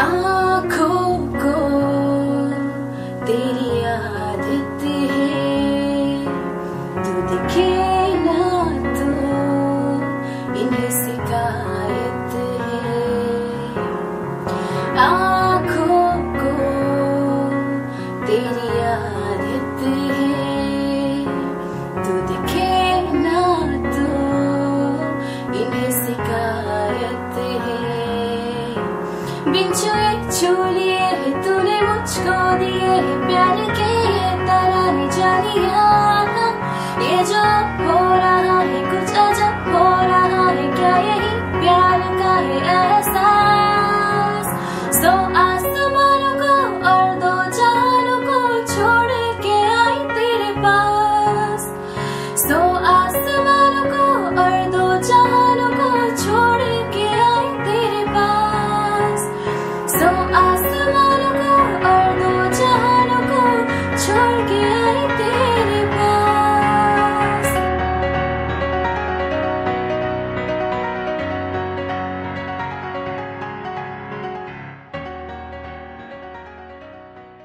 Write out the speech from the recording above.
आँखों तेरी आदत है। तू दिखे ना तो इन्हें शिकायत है। आँखों तेरी आदत है। तू दिखे बिन छुए छू लिए है तूने मुझको दिए है प्यार के ये तारा निजानिया ये जो हो